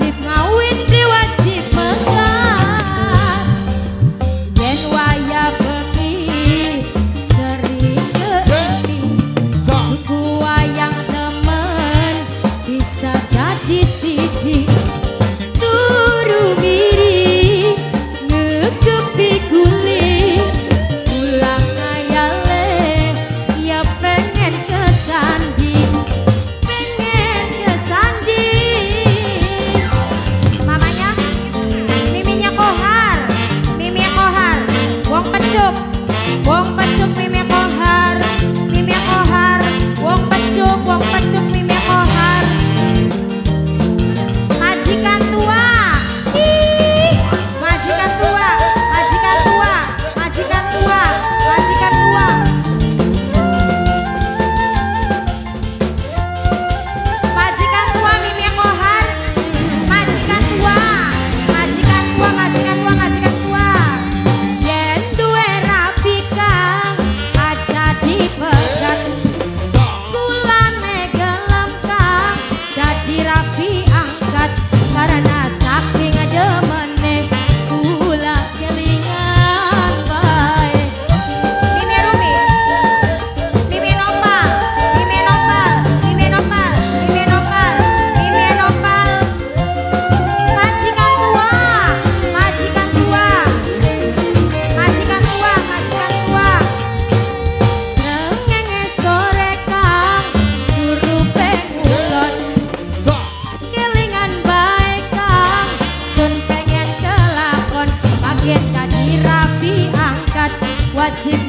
Wajib ngawin diwajib mekar Ben sering beki sering keenti Suku wayang temen bisa jadi siji. Turumi to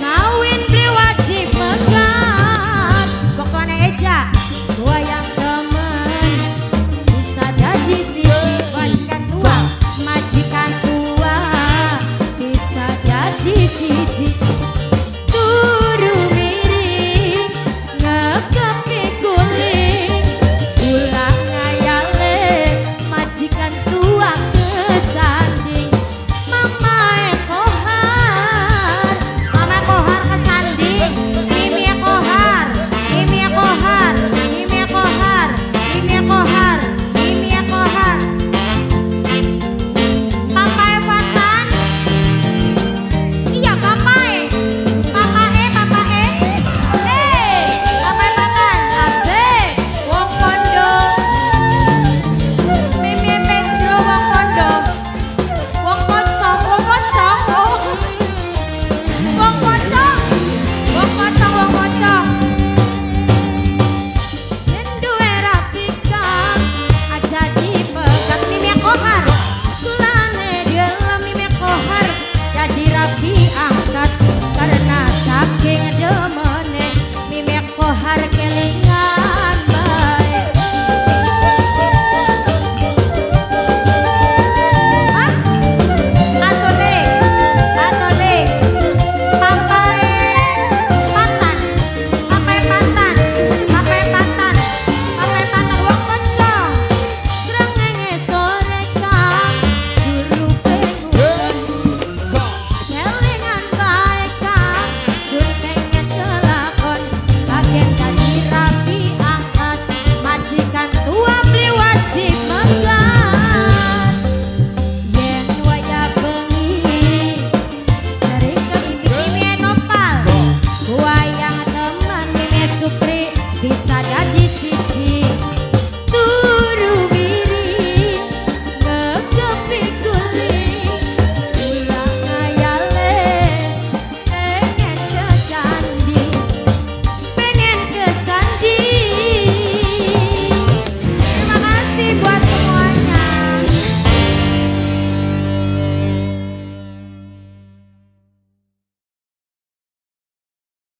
Pisada disse chiquinho